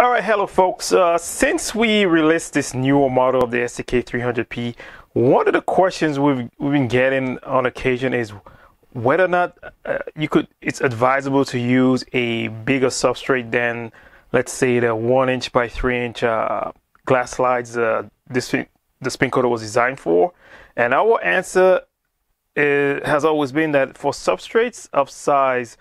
All right, hello folks. Uh, since we released this newer model of the SCK 300P, one of the questions we've, we've been getting on occasion is whether or not uh, you could. It's advisable to use a bigger substrate than, let's say, the one inch by three inch uh, glass slides uh, this the spin coater was designed for. And our answer is, has always been that for substrates of size,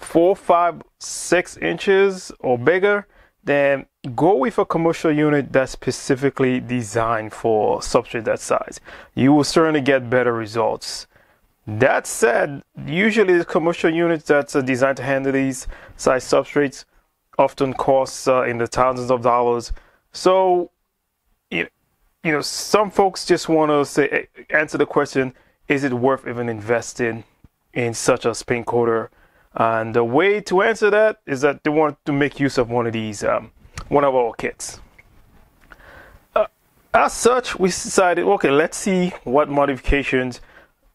four, five, six inches or bigger, then go with a commercial unit that's specifically designed for substrate that size. You will certainly get better results. That said, usually the commercial units that are designed to handle these size substrates often cost uh, in the thousands of dollars. So, you know, some folks just want to say answer the question: Is it worth even investing in such a spin coater? And the way to answer that is that they want to make use of one of these, um, one of our kits. Uh, as such, we decided, okay, let's see what modifications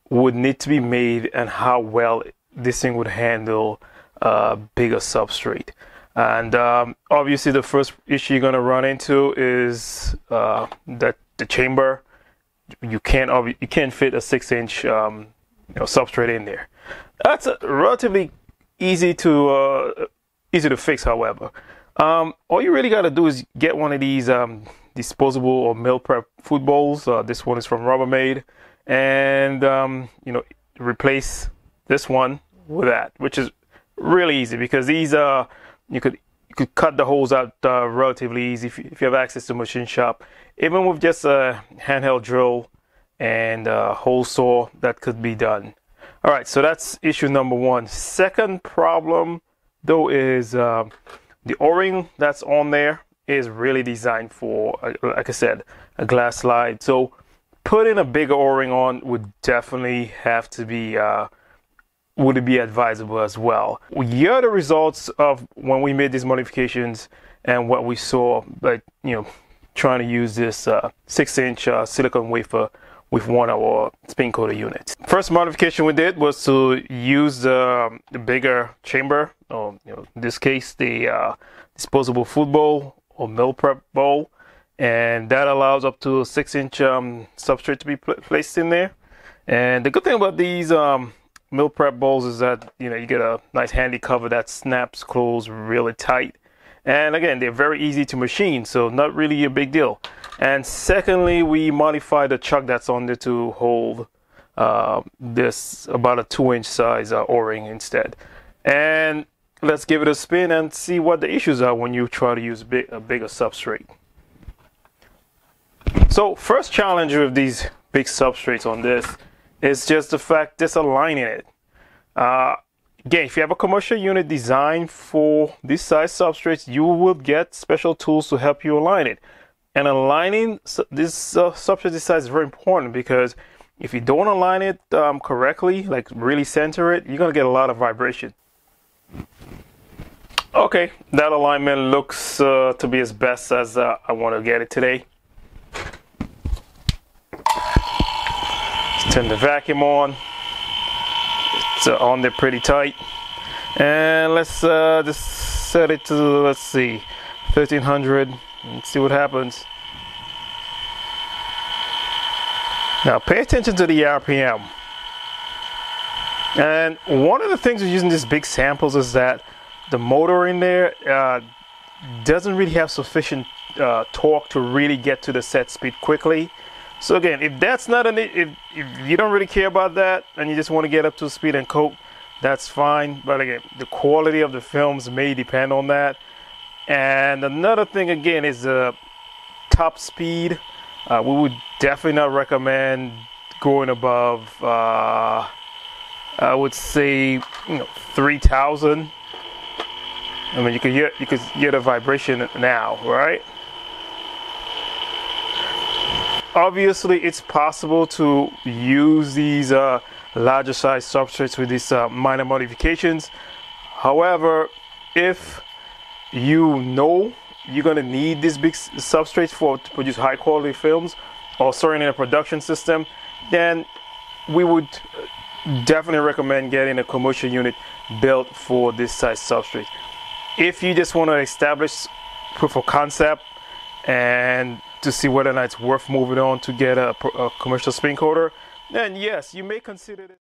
would need to be made and how well this thing would handle a uh, bigger substrate. And um, obviously, the first issue you're going to run into is uh, that the chamber you can't you can't fit a six inch um, you know, substrate in there. That's relatively easy to uh, easy to fix. However, um, all you really got to do is get one of these um, disposable or meal prep food bowls. Uh, this one is from Rubbermaid, and um, you know replace this one with that, which is really easy because these are uh, you could you could cut the holes out uh, relatively easy if you, if you have access to a machine shop. Even with just a handheld drill and a hole saw, that could be done. All right, so that's issue number one. Second problem, though, is uh, the O-ring that's on there is really designed for, uh, like I said, a glass slide. So putting a bigger O-ring on would definitely have to be uh, would be advisable as well? Here are the results of when we made these modifications and what we saw, like you know, trying to use this uh, six-inch uh, silicon wafer with one of our spin coater units. First modification we did was to use the, the bigger chamber, or you know, in this case, the uh, disposable food bowl or meal prep bowl, and that allows up to a six-inch um, substrate to be pl- placed in there. And the good thing about these um, meal prep bowls is that you know you get a nice handy cover that snaps closed really tight. And again, they're very easy to machine, so not really a big deal. And secondly, we modify the chuck that's on there to hold uh, this about a two inch size uh, O-ring instead. And let's give it a spin and see what the issues are when you try to use big, a bigger substrate. So first challenge with these big substrates on this is just the fact disaligning it. Uh, again, if you have a commercial unit designed for this size substrates, you will get special tools to help you align it. And aligning this uh, size is very important because if you don't align it um, correctly, like really center it, you're gonna get a lot of vibration. Okay, that alignment looks uh, to be as best as uh, I want to get it today. turn the vacuum on. It's uh, on there pretty tight. And let's uh, just set it to, let's see, 1300 and see what happens. Now pay attention to the RPM. And one of the things with using these big samples is that the motor in there uh, doesn't really have sufficient uh, torque to really get to the set speed quickly. So again, if that's not an if if you don't really care about that and you just want to get up to speed and coat, that's fine. But again, the quality of the films may depend on that. And another thing again is the uh, top speed. Uh, we would definitely not recommend going above. Uh, I would say you know 3,000. I mean, you can hear you can hear the vibration now, right? obviously it's possible to use these uh, larger size substrates with these uh, minor modifications however if you know you're going to need these big substrates for to produce high quality films or storing in a production system then we would uh, definitely recommend getting a commercial unit built for this size substrate if you just want to establish proof of concept and to see whether or not it's worth moving on to get a, a commercial spin coater, then yes, you may consider it.